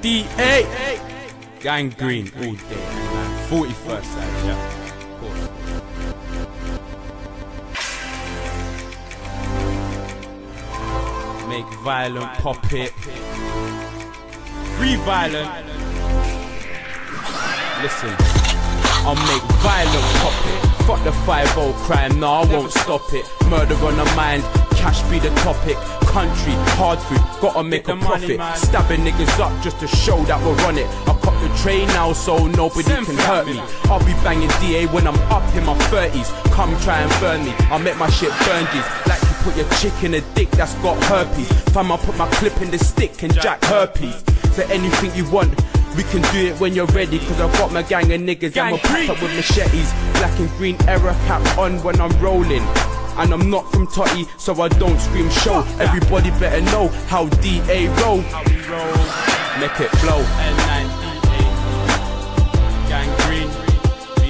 DA. Gang Green all day. 41st side, yeah. Make violent pop it. Free violent. Listen. I'll make violent pop it. Fuck the 5 crime, nah, I won't stop it. Murder on the mind, cash be the topic. Country, hard food, gotta make Get a money, profit. man. Stabbing niggas up just to show that we're on it. I cop the train now so nobody Send can hurt me. I'll be banging DA when I'm up in my 30s. Come try and burn me. I'll make my shit burn G's. Like you put your chick in a dick that's got herpes. Fam, I'll put my clip in the stick and jack herpes. So anything you want, we can do it when you're ready. Cause I've got my gang of niggas and we'll pack up with machetes. Black and green error cap on when I'm rolling. And I'm not from Totty, so I don't scream show. Everybody better know how DA roll. Make it blow.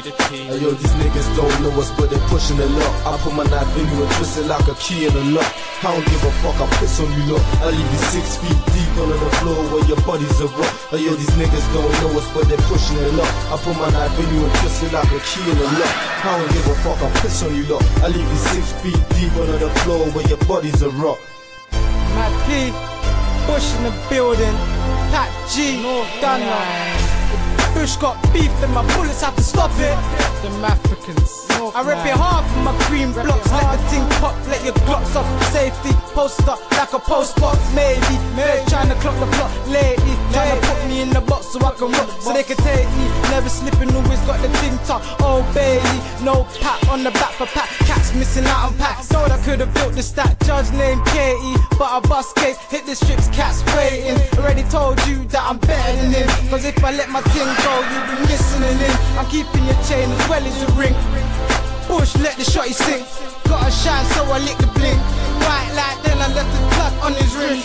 Hey, yo, these niggas don't know us, but they're pushing a lot. I put my knife in you and twist it like a key in a lock. I don't give a fuck, I piss on you lot. I leave you six feet deep under the floor where your bodies are rock. Hey, yo, these niggas don't know us, but they're pushing a lot. I put my knife in you and twist it like a key in a lock. I don't give a fuck, I piss on you lot. I leave you six feet deep under the floor where your bodies are rock. Mad P, Bush in the building, Pat G, Gunner. Bush got beef and my bullets have to stop it. Them Africans. I rip it hard for my green blocks. Let the thing pop, let your glocks off. Safety, poster like a post box, maybe. Maybe trying to clock the plot lately. Trying to put me in the box so I can rock, so they can take me. Never slipping, always got the thing top. Oh baby, no pat on the back for pat. Cats missing out on packs. Thought I could have built the stat. Judge named KE, but I bust case. Hit the strips, cats waiting. Already told you that I'm better than him. Cause if I let my thing go, you'll be missing in. I'm keeping your chain as well as your ring. Bush, let the shotty sing. Got a shine, so I lick the bling. White light, then I left the plug on his rim.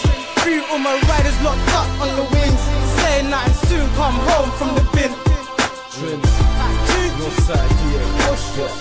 Three all my riders locked up on the wings. Say nothing soon, come home from the bin. Trends, Northside, yeah. Bush, Yeah,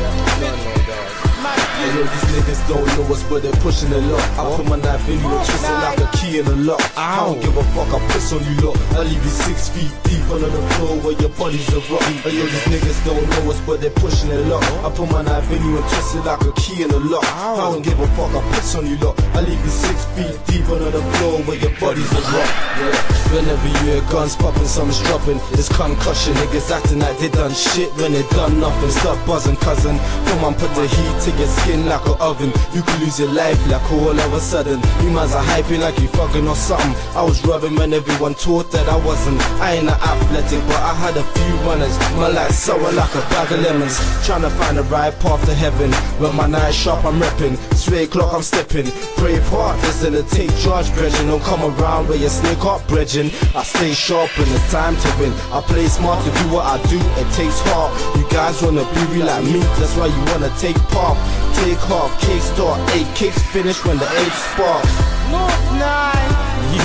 yeah, no, no, dog. Hey, yo, these niggas don't know us, but they're pushing a lot. I put my knife in you and twist it like a key in a lock. I don't give a fuck, I piss on you lot. I leave you six feet deep under the floor where your bodies are rock. Hey, yo, these niggas don't know us, but they're pushing a lot. I put my knife in you and twist it like a key in a lock. I don't give a fuck, I piss on you lot. I leave you six feet deep under the floor where your bodies are rock. Yeah. Whenever you hear guns popping, something's dropping. It's concussion, niggas acting like they done shit when they done nothing. Stop buzzing, cousin. Come on, put the heat to your skin like an oven. You could lose your life like all of a sudden. You mans are hyping like you or something. I was rubbing when everyone thought that I wasn't. I ain't an athletic, but I had a few runners. My life sour like a bag of lemons. Trying to find the right path to heaven. When my night sharp, I'm repping. Straight clock, I'm stepping. Brave heart, listen to take charge, brethren. Don't come around where you snake up, brethren. I stay sharp when it's time to win. I play smart to do what I do. It takes heart. You guys wanna be real like me, that's why you wanna take part. Take half, kick start, eight kicks finish when the eight spark. North 9.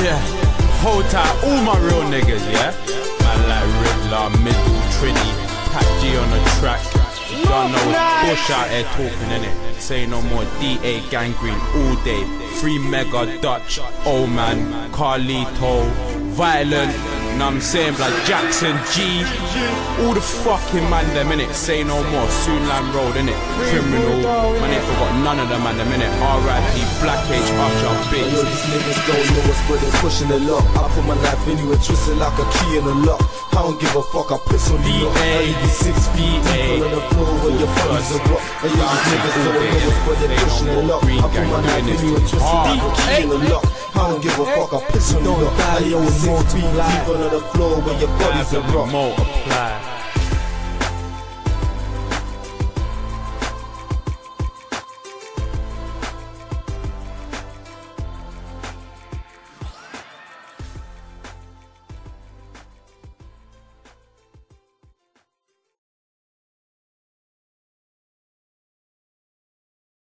Yeah, hold tight, all my real niggas, yeah? Man like Riddler, Middle, Trini, Pat G on the track. Don't know it's Bush out here talking, innit? Say no more, DA Gang Green all day. Free Mega Dutch, old man, Carlito, Violent, know what I'm saying? Like Jackson G, all the fucking man them, innit? Say no more, Soonland Road, in it. Criminal, man ain't forgot none of them, man, them, innit? RIP, Black H, Usher, Yo, bitch. these niggas don't know us, but they're pushing a lot. I put my knife in you and twist it like a key in a lock. I don't give a fuck, I piss on you. I leave you six feet deep under the floor where your bodies are rock. And yo, these niggas don't know us, but they're pushing a lot. I put my knife in you and twist it like a key in a lock. I don't give a fuck, I piss on you lot. I leave you six feet deep under the floor where your bodies are rock. Multiply.